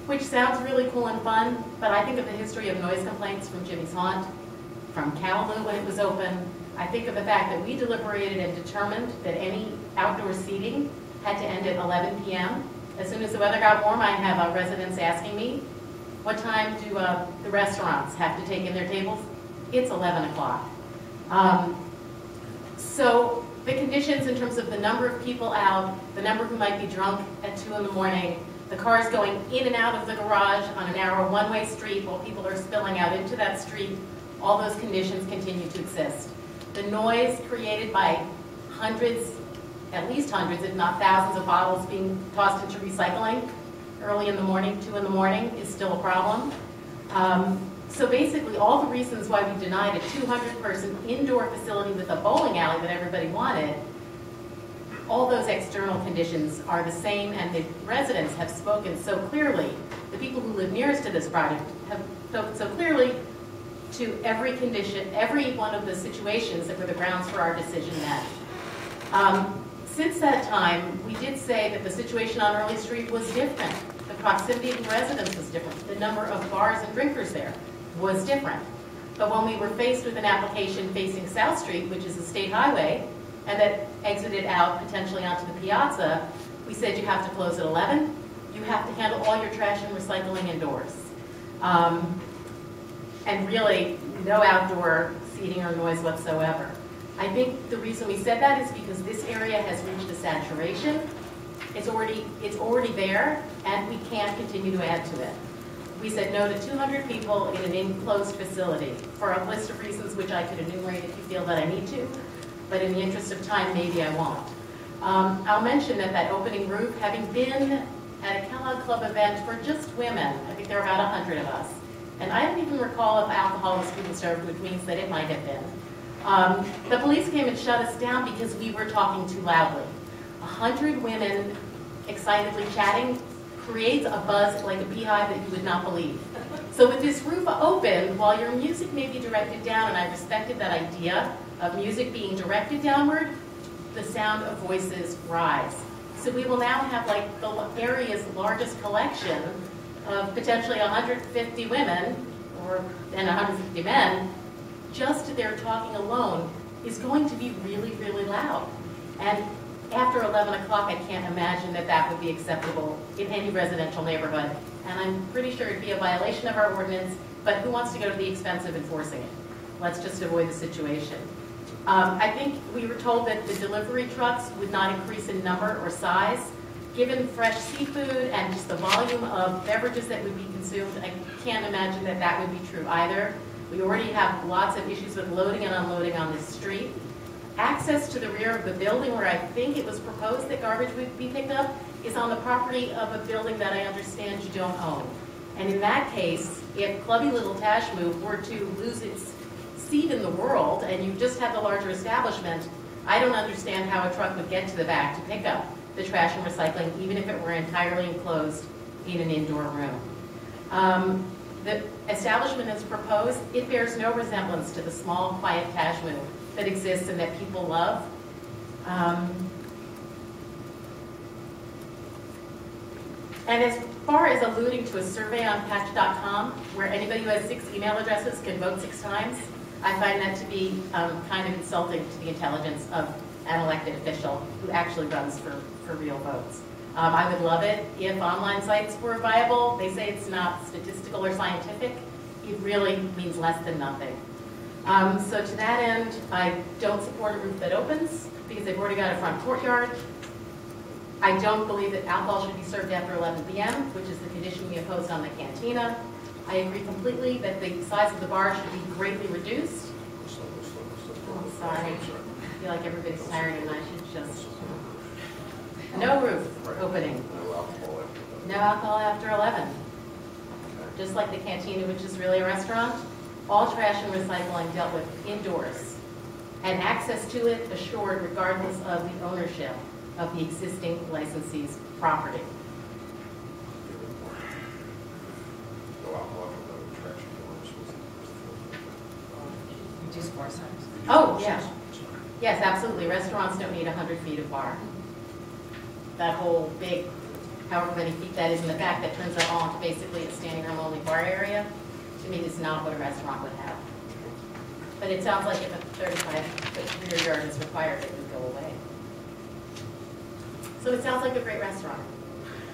which sounds really cool and fun, but I think of the history of noise complaints from Jimmy's Haunt, from Calhoun when it was open. I think of the fact that we deliberated and determined that any outdoor seating had to end at 11 PM. As soon as the weather got warm, I have uh, residents asking me, what time do uh, the restaurants have to take in their tables? It's 11 o'clock. Um, So the conditions in terms of the number of people out, the number who might be drunk at 2 in the morning, the cars going in and out of the garage on a narrow one-way street while people are spilling out into that street, all those conditions continue to exist. The noise created by hundreds, at least hundreds, if not thousands of bottles being tossed into recycling early in the morning, 2 in the morning, is still a problem. Um, So basically, all the reasons why we denied a 200-person indoor facility with a bowling alley that everybody wanted, all those external conditions are the same, and the residents have spoken so clearly, the people who live nearest to this project have spoken so clearly to every condition, every one of the situations that were the grounds for our decision then. Um, Since that time, we did say that the situation on Early Street was different. The proximity to residents was different. The number of bars and drinkers there was different. But when we were faced with an application facing South Street, which is a state highway, and that exited out potentially onto the piazza, we said you have to close at 11, you have to handle all your trash and recycling indoors. Um, and really no outdoor seating or noise whatsoever. I think the reason we said that is because this area has reached a saturation. It's already, it's already there, and we can't continue to add to it. We said no to 200 people in an enclosed facility for a list of reasons which I could enumerate if you feel that I need to, but in the interest of time, maybe I won't. Um, I'll mention that that opening roof, having been at a Kellogg Club event for just women, I think there were about 100 of us, and I don't even recall if alcohol was being served, which means that it might have been. Um, the police came and shut us down because we were talking too loudly. A hundred women excitedly chatting creates a buzz like a beehive that you would not believe. So with this roof open, while your music may be directed down, and I respected that idea of music being directed downward, the sound of voices rise. So we will now have like the area's largest collection of potentially 150 women, or and 150 men, just their talking alone is going to be really, really loud. And after 11 o'clock, I can't imagine that that would be acceptable in any residential neighborhood. And I'm pretty sure it'd be a violation of our ordinance, but who wants to go to the expense of enforcing it? Let's just avoid the situation. Um, I think we were told that the delivery trucks would not increase in number or size. Given fresh seafood and just the volume of beverages that would be consumed, I can't imagine that that would be true either. We already have lots of issues with loading and unloading on this street. Access to the rear of the building where I think it was proposed that garbage would be picked up is on the property of a building that I understand you don't own. And in that case, if Clubby Little Tashmoo were to lose its in the world and you just have the larger establishment, I don't understand how a truck would get to the back to pick up the trash and recycling, even if it were entirely enclosed in an indoor room. Um, The establishment as proposed, it bears no resemblance to the small, quiet Tashmoo that exists and that people love. Um, And as far as alluding to a survey on patch.com, where anybody who has six email addresses can vote six times, I find that to be um, kind of insulting to the intelligence of an elected official who actually runs for, for real votes. Um, I would love it if online sites were viable. They say it's not statistical or scientific. It really means less than nothing. Um, so to that end, I don't support a roof that opens because they've already got a front courtyard. I don't believe that alcohol should be served after 11 p.m., which is the condition we imposed on the cantina. I agree completely that the size of the bar should be greatly reduced. I'm sorry. I feel like everybody's tired and I should just, no roof opening, no alcohol after 11. Just like the cantina, which is really a restaurant, all trash and recycling dealt with indoors. And access to it assured regardless of the ownership of the existing licensee's property. No alcohol after eleven, trash and Reduce bar. Oh, yeah. Yes, absolutely. Restaurants don't need 100 feet of bar. That whole big, however many feet that is in the back, that turns it all into basically a standing room only bar area, to me is not what a restaurant would have. But it sounds like if a 35-foot rear yard is required, it would go away. So it sounds like a great restaurant,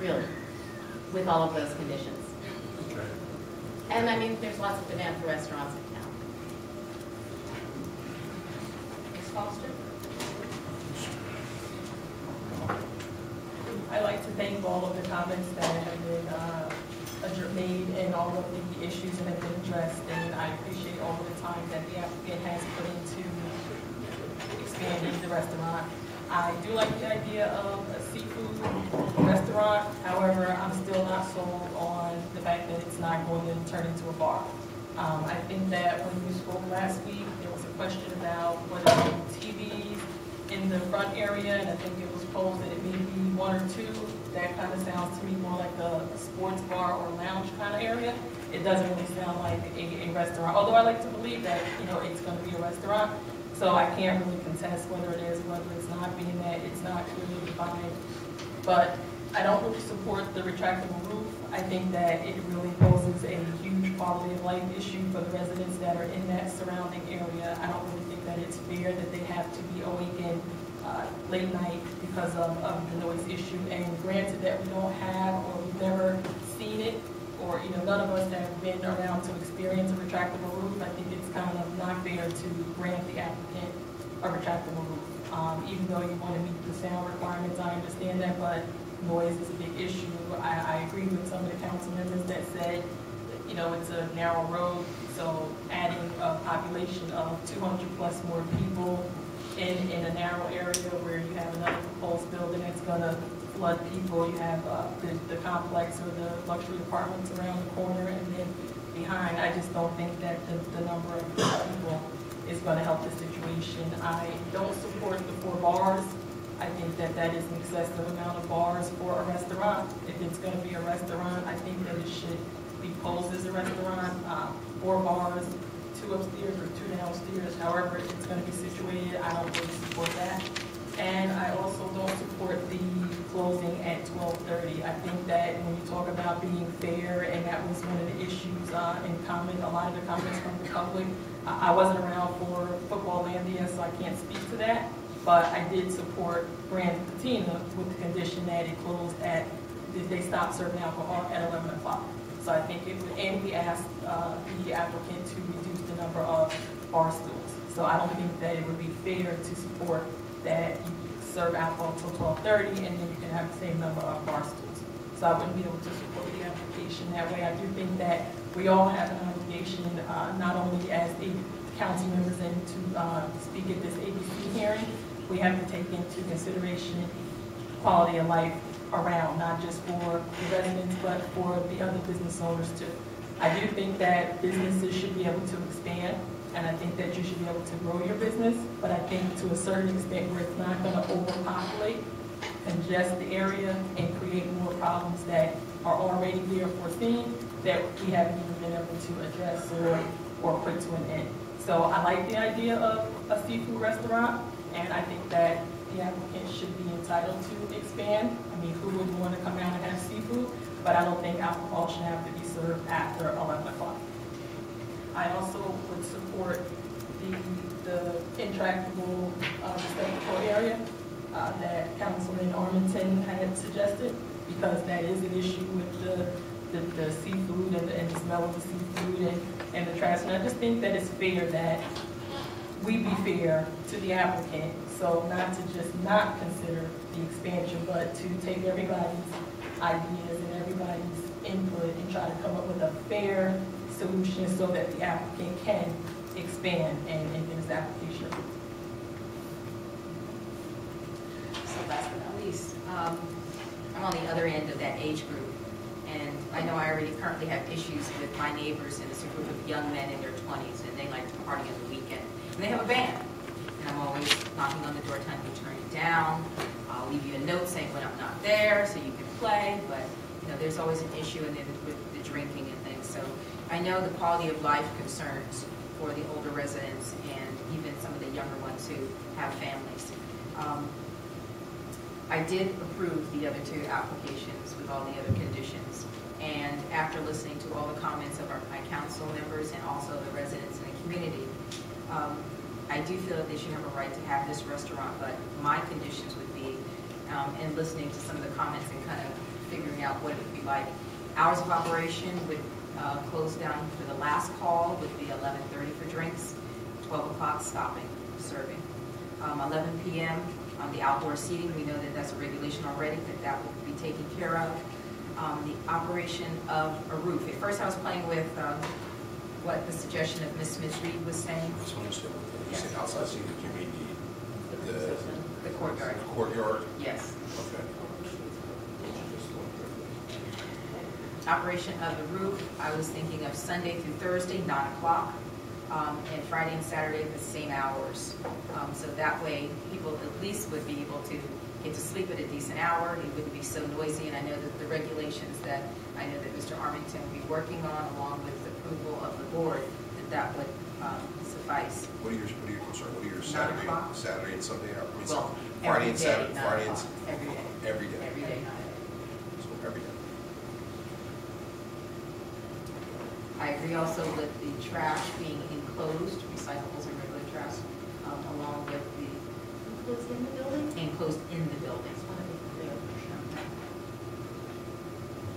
really, with all of those conditions. Okay. And I mean, there's lots of demand for restaurants in town. Ms. Foster? I'd like to thank all of the comments that have been uh, made and all of the issues that have been addressed. And I appreciate all of the time that the applicant has put into expanding the restaurant. I do like the idea of a seafood restaurant. However, I'm still not sold on the fact that it's not going to turn into a bar. Um, I think that when we spoke last week, there was a question about whether TVs in the front area, and I think it was posed that it may be one or two. That kind of sounds to me more like a sports bar or lounge kind of area. It doesn't really sound like a, a restaurant, although I like to believe that, you know, it's gonna be a restaurant. So I can't really contest whether it is, whether it's not, being that it's not clearly defined. But I don't really support the retractable roof. I think that it really poses a huge quality of life issue for the residents that are in that surrounding area. I don't really think that it's fair that they have to be awakened uh, late night because of, of the noise issue. And granted that we don't have, or we've never seen it, or, you know, none of us have been around to experience a retractable roof, I think it's kind of not fair to grant the applicant a retractable roof. Um, even though you want to meet the sound requirements, I understand that, but noise is a big issue. I, I agree with some of the council members that said, you know, it's a narrow road, so adding a population of two hundred plus more people in, in a narrow area where you have another proposed building that's gonna flood people, you have, uh, the, the complex or the luxury apartments around the corner, and then behind, I just don't think that the, the number of people is gonna help the situation. I don't support the four bars. I think that that is an excessive amount of bars for a restaurant. If it's gonna be a restaurant, I think that it should be posed as a restaurant, uh, four bars, two upstairs or two downstairs, however it's gonna be situated, I don't really support that. And I also don't support the closing at twelve thirty. I think that when you talk about being fair, and that was one of the issues, uh, in comment, a lot of the comments from the public, I, I wasn't around for Futbol-Landia, so I can't speak to that, but I did support Gran Cantina with the condition that it closed at, that they stopped serving alcohol at eleven o'clock. So I think it would, and we asked uh, the applicant to reduce the number of bar stools. So I don't think that it would be fair to support that you serve alcohol until twelve thirty and then you can have the same number of bar stools. So I wouldn't be able to support the application that way. I do think that we all have an obligation, uh, not only as the council members and to uh, speak at this ABC hearing, we have to take into consideration quality of life around, not just for the residents, but for the other business owners too. I do think that businesses should be able to expand, and I think that you should be able to grow your business, but I think to a certain extent where it's not gonna overpopulate, congest the area, and create more problems that are already there foreseen, that we haven't even been able to address or, or put to an end. So I like the idea of a seafood restaurant, and I think that the applicant should be entitled to expand. I mean, who wouldn't want to come out and have seafood? But I don't think alcohol should have to be served after 11 o'clock. I also would support the, the intractable uh, receptacle area uh, that Councilman Armington had suggested, because that is an issue with the, the, the seafood and the, and the smell of the seafood and, and the trash. And I just think that it's fair that we be fair to the applicant, so not to just not consider the expansion, but to take everybody's ideas and everybody's input and try to come up with a fair solution so that the applicant can expand and, and get his application. So last but not least, um, I'm on the other end of that age group. And I know I already currently have issues with my neighbors, and it's a group of young men in their twenties, and they like to party on the weekend. And they have a band. And I'm always knocking on the door them to turn it down. I'll leave you a note saying when I'm not there, so you can play, but, you know, there's always an issue in with the drinking and things. So I know the quality of life concerns for the older residents and even some of the younger ones who have families. Um, I did approve the other two applications with all the other conditions. And after listening to all the comments of our, my council members and also the residents in the community, um, I do feel that they should have a right to have this restaurant, but my conditions would be, um, listening to some of the comments and kind of figuring out what it would be like. Hours of operation would, uh, close down for the last call would be eleven thirty for drinks, twelve o'clock stopping, serving. Um, eleven PM on the outdoor seating, we know that that's a regulation already, that that will be taken care of. Um, the operation of a roof. At first, I was playing with, um, what the suggestion of Ms. Smith-Reid was saying, I just want to understand, when you say outside seating, you mean the, the the courtyard. courtyard? Yes. Okay. Operation of the roof, I was thinking of Sunday through Thursday, nine o'clock, um, and Friday and Saturday, at the same hours. Um, so that way, people at least would be able to get to sleep at a decent hour, it wouldn't be so noisy, and I know that the regulations that, I know that Mr. Armington will be working on, along with the approval of the board, that that would, um, suffice. What are your, what are your, I'm sorry, what are your Saturday, o'clock? Saturday and Sunday hours? I mean, Well, Friday every and day, Saturday, nine Friday and, o'clock, every day. every day? Every day, nine. So every day. I agree also with the trash being enclosed, recyclables and regular trash, um, along with the Enclosed in the building? enclosed in the building. Just want to be clear.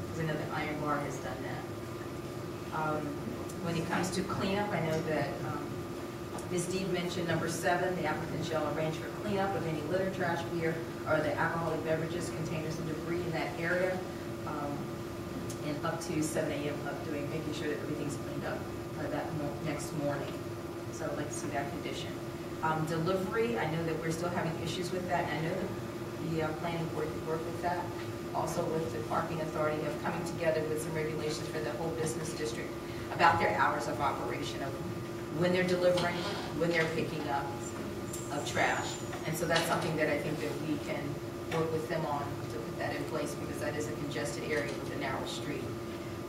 Because I know that Iron Bar has done that. Um, When it comes to cleanup, I know that um, Ms. Deeb mentioned number seven, the applicant shall arrange for cleanup of any litter, trash, beer, or the alcoholic beverages, containers, and debris in that area. um, And up to seven AM of doing, making sure that everything's cleaned up by that mo- next morning. So I'd like to see that condition. Um, Delivery, I know that we're still having issues with that, and I know the uh, planning board could work with that. Also with the parking authority of coming together with some regulations for the whole business district about their hours of operation of when they're delivering, when they're picking up of trash. And so that's something that I think that we can work with them on to put that in place because that is a congested area with a narrow street.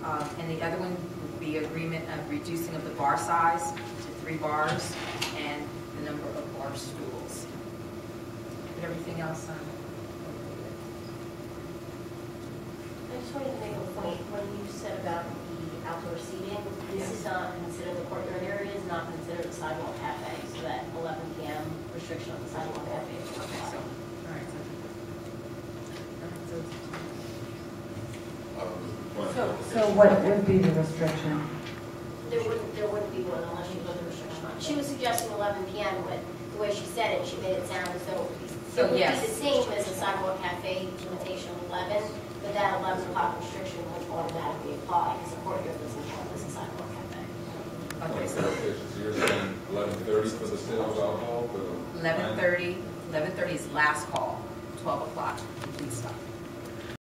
Um, And the other one would be agreement of reducing of the bar size to three bars and the number of bar stools. But everything else, um, I just wanted to make a point, when you said about the outdoor seating, this is not considered, the courtyard area is not considered the sidewalk cafe, so that 11 PM restriction on the sidewalk cafe is okay, so, all right. so- so- So, so what would be the restriction? There wouldn't, there wouldn't be one unless you put the restriction on. She was suggesting 11 PM, but the way she said it, she made it sound as though So, it would be the same as the sidewalk cafe limitation 11, but that 11 o'clock restriction would automatically apply because the courtyard doesn't count as a sidewalk cafe. Okay, so So you're saying eleven thirty for the sale of alcohol? for the- 11:30, 11:30 is last call, 12 o'clock, please stop.